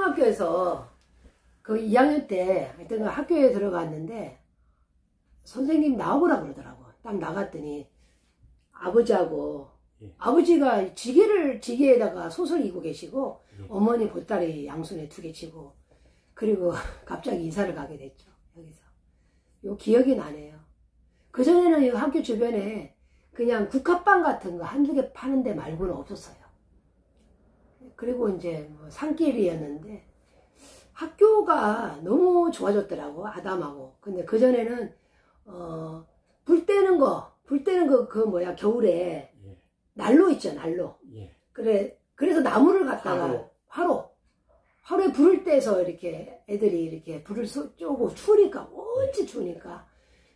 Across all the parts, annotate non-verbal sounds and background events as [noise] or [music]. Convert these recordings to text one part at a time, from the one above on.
초등학교에서 그 2학년 때 하여튼 그 학교에 들어갔는데 선생님 나오라 그러더라고. 딱 나갔더니 아버지하고 예. 아버지가 지게를 지게에다가 솥을 이고 계시고 예. 어머니 보따리 양손에 두 개 치고 그리고 [laughs] 갑자기 인사를 가게 됐죠. 여기서. 요 기억이 나네요. 그 전에는 이 학교 주변에 그냥 국화빵 같은 거 한두 개 파는 데 말고는 없었어요. 그리고 이제 뭐 산길이었는데 학교가 너무 좋아졌더라고 아담하고 근데 그전에는 어, 불 때는 거, 불 때는 거, 그 뭐야, 겨울에 예. 난로 있죠, 난로. 예. 그래, 그래서 나무를 갖다가 화로. 화로. 화로에 불을 떼서 이렇게 애들이 이렇게 불을 쏘- 쪼고 추우니까, 온지 추우니까.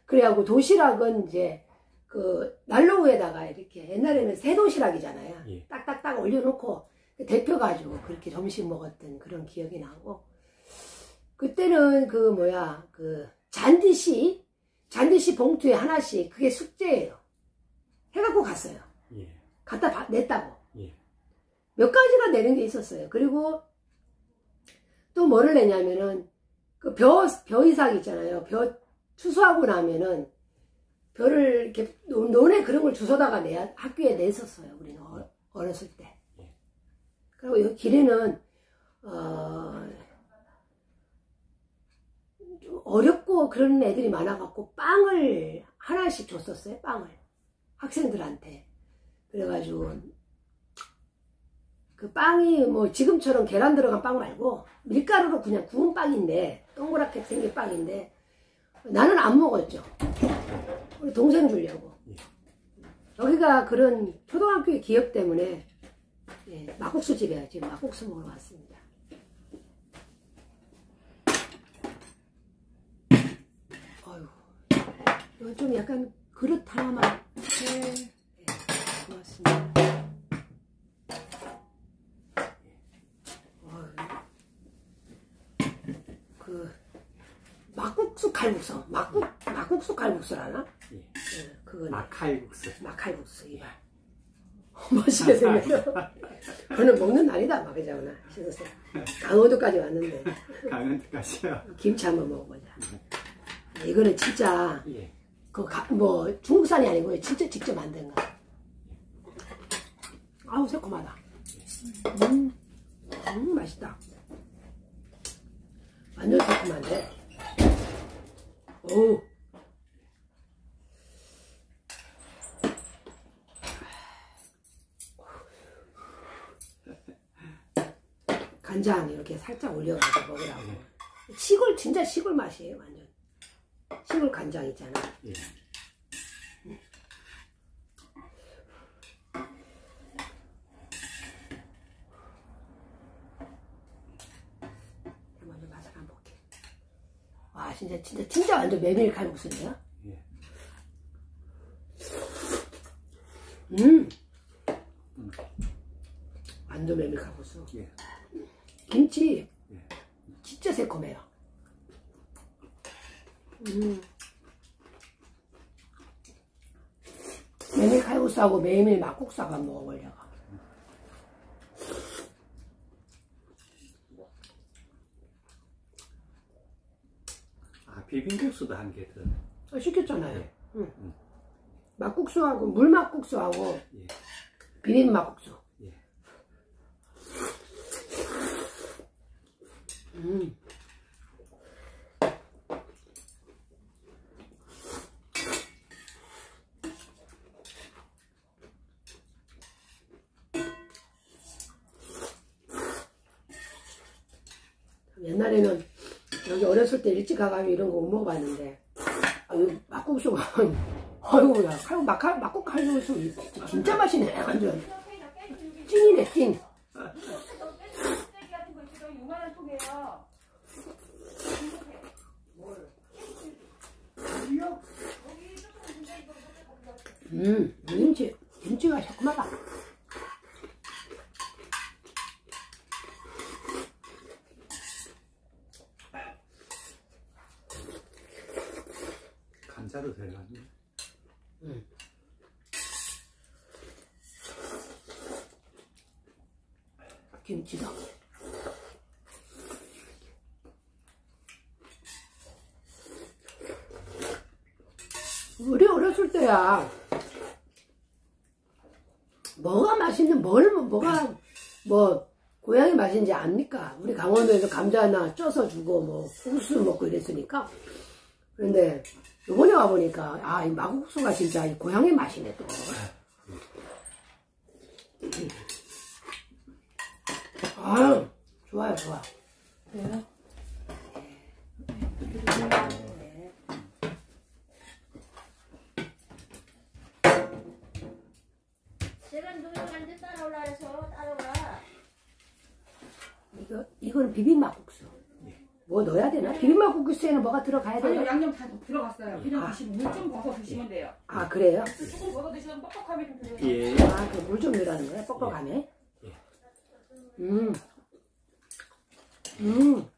그래갖고 도시락은 이제 그 난로 위에다가 이렇게 옛날에는 새 도시락이잖아요. 예. 딱딱딱 올려놓고 데펴가지고 그렇게 점심 먹었던 그런 기억이 나고. 그때는 그 뭐야, 그 잔디씨, 잔디씨 봉투에 하나씩 그게 숙제예요. 해갖고 갔어요. 예. 갖다 바- 냈다고. 예. 몇 가지가 내는 게 있었어요. 그리고 또 뭐를 내냐면은 그 벼, 벼 이삭 있잖아요. 벼 추수하고 나면은 벼를 이렇게 논- 논에 그런 걸 주워다가 내야 학교에 냈었어요. 우리는 어- 어렸을 때. 예. 그리고 이 길에는 어, 좀 어렵고 그런 애들이 많아갖고 빵을 하나씩 줬었어요. 빵을 학생들한테. 그래가지고 그 빵이 뭐 지금처럼 계란 들어간 빵 말고 밀가루로 그냥 구운 빵인데 동그랗게 생긴 빵인데 나는 안 먹었죠. 우리 동생 주려고. 예. 여기가 그런 초등학교의 기억 때문에 예, 막국수 집에 지금 막국수 먹으러 왔습니다. 어휴, 이건 좀 약간 그릇 하나만. 네, 예, 고맙습니다. 어휴, 그 막국수 칼국수, 막국 막국수 칼국수라나? 예. 예, 그거는. 마칼국수. 막칼국수 이봐 맛있게 [laughs] 생겼어. 그는 먹는 날이다 막 그자구나 씻었어 강원도까지 왔는데. 강원도까지요. 김치 한번 먹어보자. 이거는 진짜 예. 그뭐 중국산이 아니고 진짜 직접 만든 거. 아우 새콤하다. 음, 음 맛있다. 완전 새콤한데. 오 간장 이렇게 살짝 올려가지고 먹으라고. 시골 진짜 시골 맛이에요 완전. 시골 간장 있잖아. 예. 먼저 맛을 한번 볼게. 와 진짜 진짜 진짜 완전 메밀 칼국수네요? 예. 음! 완전 메밀 칼국수 예. 김치 예. 진짜 새콤해요 음 메밀 칼국수하고 메밀 막국수 한번 먹어보려고 아, 비빔국수도 한 개 더. 어, 시켰잖아요 예. 응. 막국수하고 물막국수하고 예. 비빔 막국수 예. 음. 옛날에는 여기 어렸을 때 일찍 가가지고 이런 거 못 먹어봤는데 아, 이 막국수가 [laughs] 아이고 야 칼, 막, 칼, 막국 칼국수 진짜 맛이네 완전 찐이네 찐 음, 김치, 김치가 새콤하다. 간짜도 들어갔네. 음. 김치다. 우리 어렸을 때야. 맛있는 뭘 뭐- 뭐가 뭐 고양이 맛인지 압니까? 우리 강원도에서 감자나 쪄서 주고 뭐 국수 먹고 이랬으니까 그런데 요번에 와보니까 아 이 마국수가 진짜 이 고양이 맛이네 또 아 좋아요 좋아 네. 제가 따라오라 해서 따라와. 이거 이거는 비빔막국수 뭐 넣어야 되나? 비빔막국수에는 뭐가 들어가야 아니요 되나? 양념 다 들어갔어요. 그냥 아. 드시면 물좀 벗어 드시면 돼요. 아 그래요? 조금 벗어 드시면 뻑뻑함이 좀 들어요. 예. 아, 그 물 좀 넣으라는 거야? 뻑뻑하네? 음. 음.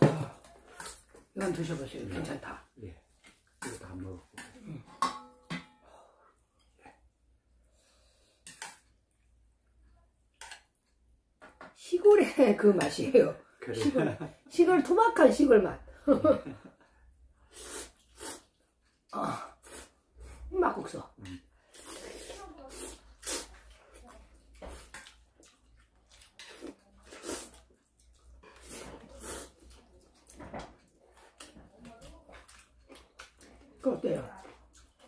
아, 이건 드셔보세요. 괜찮다. 예. 이거 다 먹고. 시골의 [laughs] 그 맛이에요. 그래. 시골. [laughs] 시골 토막한 시골 맛. [laughs] 아, 막국수. 그 어때요?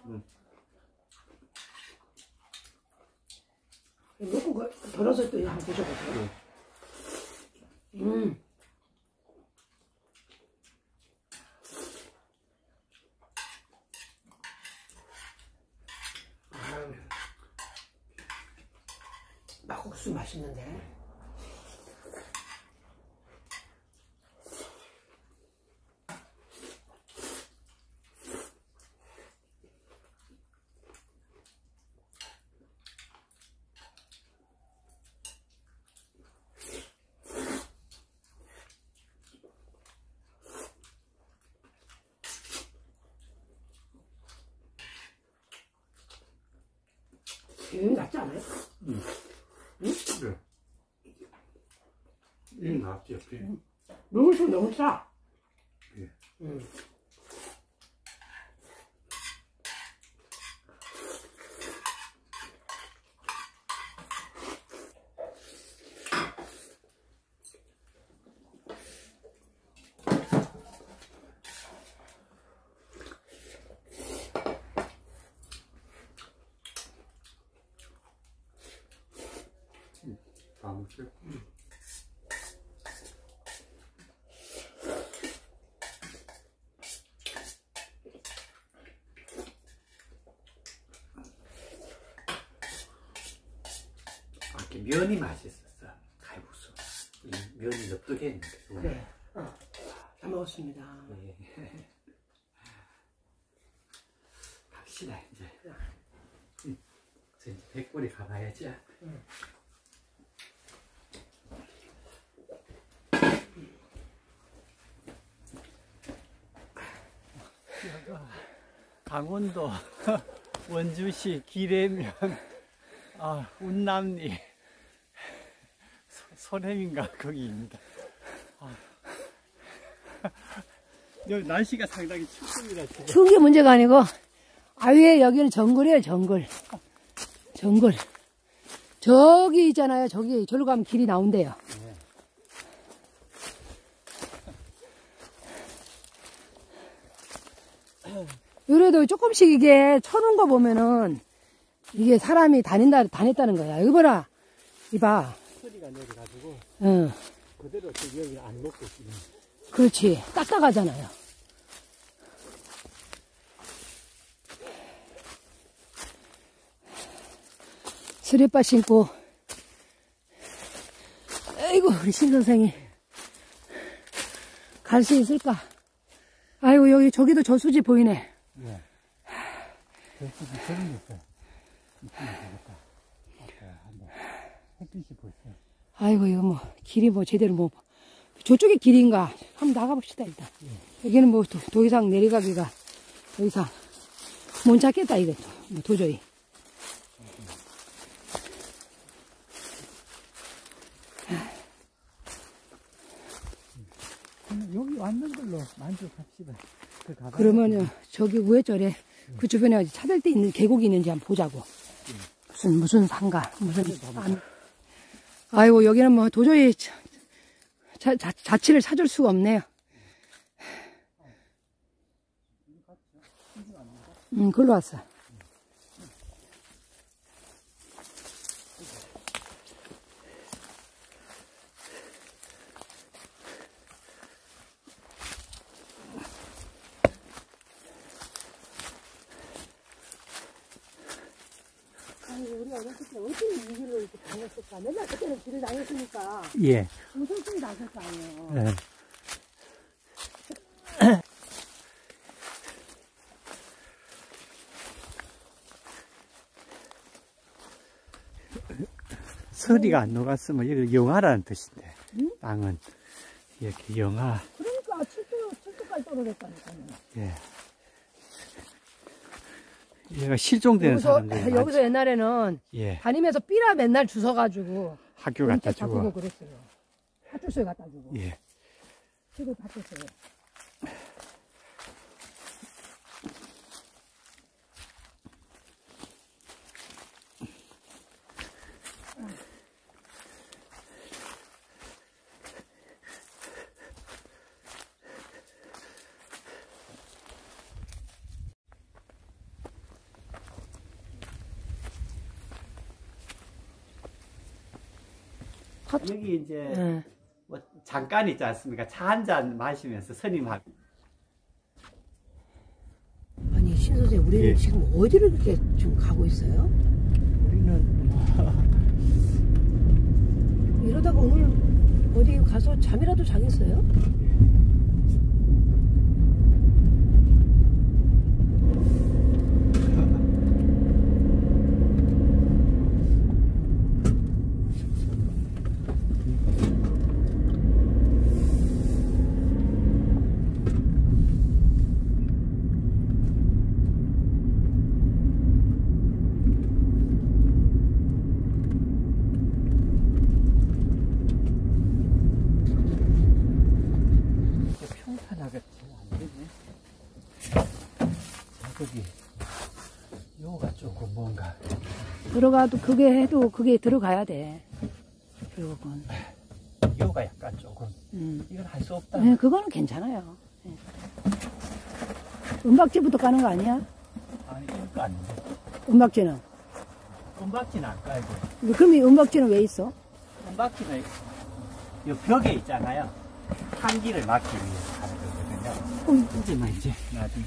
음. 먹고 그 덜어서 또 한번 드셔보세요. 음. 아유, 막국수 맛있는데. 비빔 낫지 않아요? 그래. 이 낫죠. 비- 물수 너무 짜. 예. 음. 다 먹죠. 아, 이렇게 면이 맛있었어. 칼국수. 이 면이 납득했는데. 그래. 어. 잘 먹었습니다. 예. [laughs] 갑시다 이제. 응. 저 이제 백골이 가봐야지. 강원도 [laughs] 원주시 기래면 아 운남리 소- 소렘인가 거기입니다. 아. [laughs] 여기 날씨가 상당히 춥습니다 지금. 추운 게 문제가 아니고 아예 여기는 정글이에요 정글 정글 저기 있잖아요 저기 저로 가면 길이 나온대요 요래도 조금씩 이게 쳐놓은 거 보면은 이게 사람이 다닌다 다녔다는 거야. 이거 봐라 이봐. 소리가 내려가지고 응 그대로 지금 여기 안 녹고 지금. 그렇지. 딱딱하잖아요. 스리빠 신고. 아이고 우리 신 선생이 갈 수 있을까 아이고 여기 저기도 저수지 보이네. 저기 저기 있어. 이쪽에 되겠다. 아까 한번 햇빛이 보이세요. 아이고 이거 뭐 길이 뭐 제대로 뭐 저쪽이 길인가? 한번 나가봅시다 일단. 여기는 뭐더 이상 내려가기가 더 이상 못 찾겠다 이거 뭐 도저히 여기 왔는 걸로 만족합시다. 그 가방 그러면요 저기 우회절에 그 주변에 찾을 데 있는 계곡이 있는지 한번 보자고. 무슨 무슨 산가 무슨 산 아이고 여기는 뭐 도저히 자, 자, 자, 자취를 찾을 수가 없네요. 음 글로 왔어 아니 우리 어렸을 때 어떻게 이 길로 이렇게 다녔을까 맨날 그때는 길을 다녔으니까 예. 거 아니에요. 예. 서리가 안 녹았으면 여기 영하라는 뜻인데 땅은. 이렇게 영하 그러니까 7도, 7도까지 떨어졌다니까요. 예. 얘가 실종되는 여기서, 사람들이 여기서 옛날에는 예. 다니면서 삐라 맨날 주워가지고 학교 갖다 주고. 그랬어요. 파출소에 갖다 주고. 예. 책을 바꿨어요 여기 이제 예. 뭐 잠깐 있지 않습니까? 차 한 잔 마시면서 스님하고 아니 신 선생 우리는 예. 지금 어디를 이렇게 지금 가고 있어요? 우리는 이러다가 오늘 어디 가서 잠이라도 자겠어요? 평탄하게 안 되네. 자극이 요가 조금 뭔가 들어가도 그게 해도 그게 들어가야 돼 결국은 요가 약간 조금 음. 이건 할 수 없다. 네, 그거는 괜찮아요 예. 은박지부터 까는 거 아니야? 아니 이거 아닌데. 은박지는 은박지는 안 깔고 그럼 이 은박지는 왜 있어? 은박지는 요 벽에 있잖아요. 한기를 막기 위해서 하는 거거든요. 어, 이제 만 이제 나중에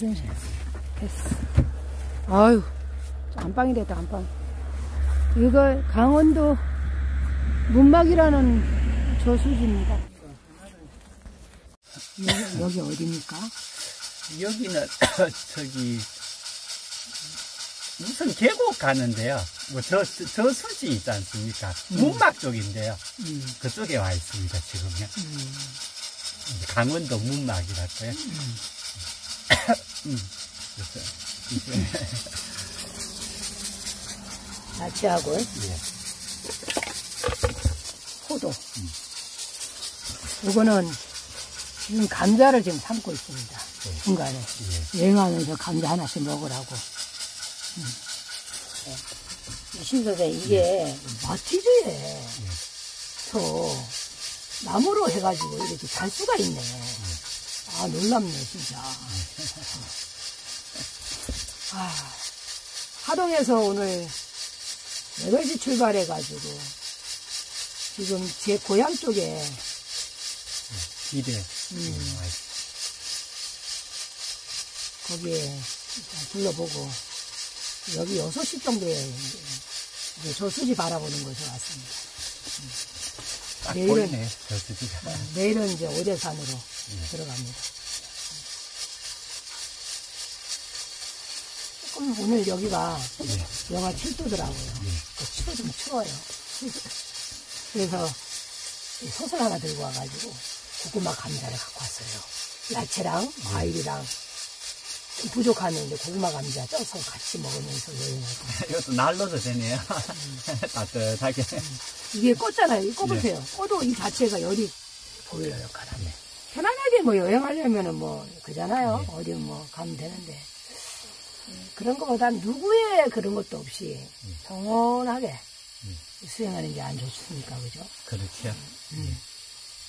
이런 식으로 됐어 아유 안방이 됐다 안방 이거 강원도 문막이라는 저수지입니다 여기, 여기 어디입니까? 여기는 [coughs] 저기 무슨 계곡 가는데요. 뭐 저 저 수지 있지 않습니까? 문막 쪽인데요. 음, 그쪽에 와 있습니다 지금요. 음. 강원도 문막이랄까요? 음. [coughs] 이제 나치하고. 예. 포도. 이거는 지금 감자를 지금 삶고 있습니다. 중간에. 예. 여행하면서 감자 하나씩 먹으라고. 음. 네. 신선생 이게 마티즈에 저 나무로 해가지고 이렇게 잘 수가 있네. 아 놀랍네 진짜 [laughs] 아 하동에서 오늘 8시 출발해가지고 지금 제 고향 쪽에 기대. 음, 거기에 일단 둘러보고 여기 6시 정도에 이제 저수지 바라보는 곳에 왔습니다. 딱 내일은- 보이네 저 수지가. 네, 내일은 이제 오대산으로 들어갑니다. 조금 오늘 여기가 예. 영하 7도더라고요. 그 추워 좀 추워요. 그래서 이 솥을 하나 들고 와가지고 고구마 감자를 갖고 왔어요. 야채랑 과일이랑 좀 부족하면 이제 고구마 감자 쪄서 같이 먹으면서 여행하고. [laughs] 이것도 날로도 되네요. [laughs] 따뜻하게. 이게 꽂잖아요. 이 꼽으세요. 네. 꽂도 이 자체가 열이 보일러 역할 하네. 편안하게 뭐 여행하려면은 뭐, 그잖아요. 네. 어디 뭐 가면 되는데. 음, 그런 것보단 누구의 그런 것도 없이 네. 평온하게 수행하는 게 안 좋습니까? 그죠? 그렇죠. 음. 예.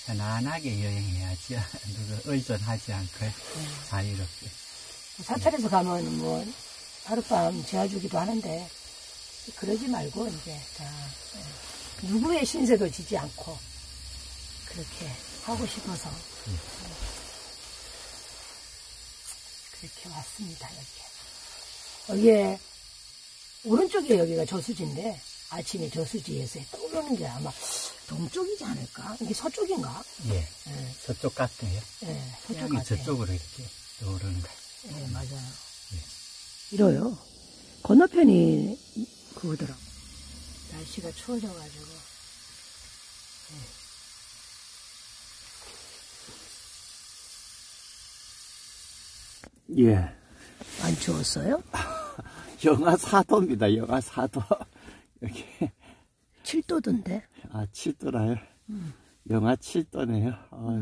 편안하게 여행해야죠. [laughs] 누구 의존하지 않고 자유롭게. 사찰에서 가면 뭐 하룻밤 재워주기도 하는데 그러지 말고 이제 다 예, 누구의 신세도 지지 않고 그렇게 하고 싶어서 예, 그렇게 왔습니다 여기 여기에 오른쪽에 여기가 저수지인데 아침에 저수지에서 떠오르는 게 아마 동쪽이지 않을까? 이게 서쪽인가? 예. 예, 저쪽 같아요. 예, 서쪽 같아요. 저쪽으로 이렇게 떠오르는 거. 네, 맞아요. 이래요. 건너편이 그거더라. 날씨가 추워져가지고. 예. 안 추웠어요? 영하 4도입니다. 영하 4도. [laughs] 여기. 7도던데. 아, 7도라요? 영하 7도네요. 어,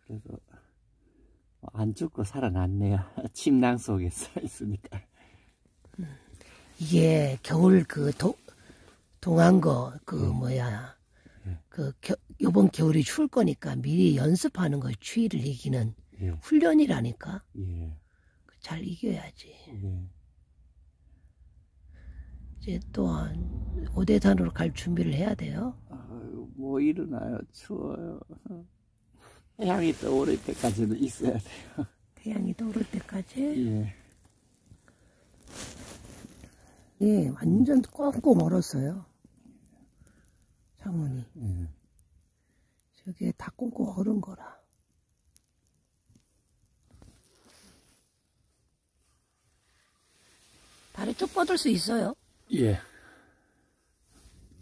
그래도 안 죽고 살아났네요. [laughs] 침낭 속에 서 있으니까. 이게 겨울 그 도, 동한 거, 그 뭐야. 그 겨, 요번 겨울이 추울 거니까 미리 연습하는 거 추위를 이기는 예, 훈련이라니까. 예, 잘 이겨야지. 예. 이제 또한 오대산으로 갈 준비를 해야 돼요. 아유, 뭐 일어나요. 추워요. [laughs] 향이 떠오를 때까지는 있어야 돼요. 태양이 떠오를 때까지. 예. 예, 완전 꽁꽁 얼었어요. 창문이. 예. 저게 다 꽁꽁 얼은 거라. 다리 쭉 뻗을 수 있어요. 예.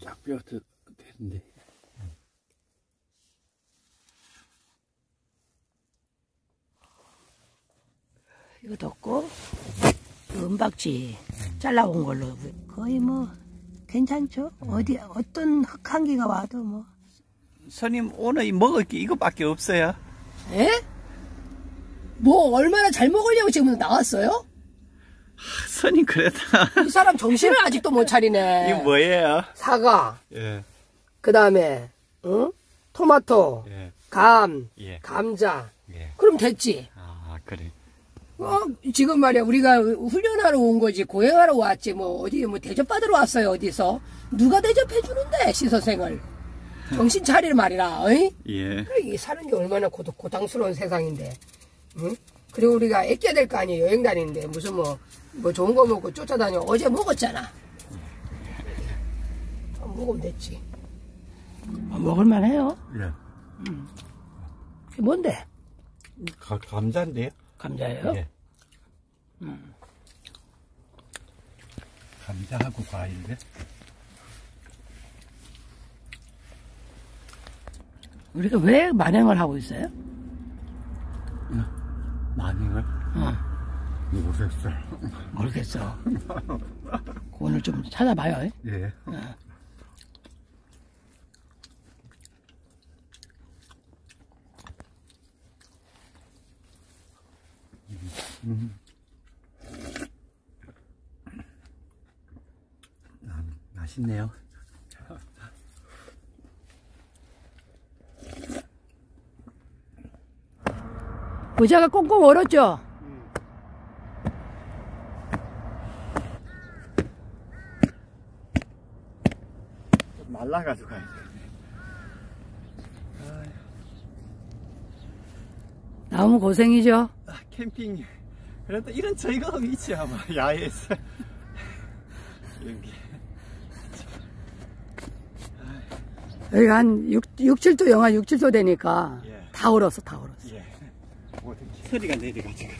쫙 뼈도 되는데. 이거 덮고, 그 은박지 잘라온 걸로 거의 뭐, 괜찮죠? 어디, 어떤 흙한기가 와도 뭐. 손님, 오늘 먹을 게 이거밖에 없어요. 에? 뭐, 얼마나 잘 먹으려고 지금 나왔어요? 손님, 그래도. 이 사람 정신을 아직도 못 차리네. [laughs] 이거 뭐예요? 사과, 예, 그 다음에, 응? 토마토, 예, 감, 예, 감자. 예. 그럼 됐지. 아, 그래. 어, 지금 말이야, 우리가 훈련하러 온 거지, 고행하러 왔지, 뭐, 어디, 뭐, 대접받으러 왔어요, 어디서. 누가 대접해주는데, 시선생을. 정신 차리는 말이라, 어이? 예. 그래, 이게 사는 게 얼마나 고, 고당스러운 세상인데, 응? 그리고 우리가 애껴야 될 거 아니에요, 여행 다니는데. 무슨 뭐, 뭐 좋은 거 먹고 쫓아다녀. 어제 먹었잖아. 좀 먹으면 됐지. 어, 먹을만 해요. 예. 그게 뭔데? 가, 감자인데요? 감자예요? 예. 감자하고 과일인데? 우리가 왜 만행을 하고 있어요? 마늘을? 어, 모르겠어요. 모르겠어. 오늘 좀 찾아봐요. 예. 음. 아, 맛있네요. 의자가 꽁꽁 얼었죠? 좀 말라가지고 가야 돼. 너무 고생이죠? 아, 캠핑. 그래도 이런 즐거움이 있지, 아마. 야외에서. 여기. 여기가 한 6, 6 7도, 영하 6, 7도 되니까 예. 다 얼었어, 다 얼었어. 소리가 내려가지고.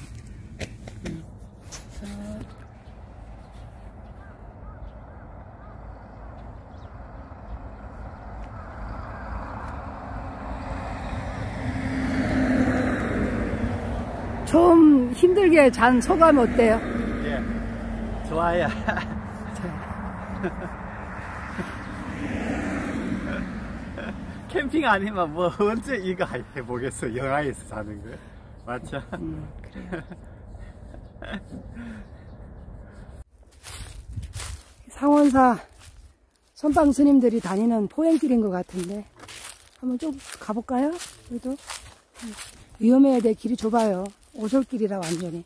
처음 힘들게 잔 소감 어때요? 예. 좋아요. [laughs] 캠핑 아니면 뭐 언제 이거 해보겠어 영하에서 사는 거 맞죠? 상원사 선방 스님들이 다니는 포행길인 것 같은데 한번 좀 가볼까요? 그래도 위험해야 돼 길이 좁아요 오솔길이라 완전히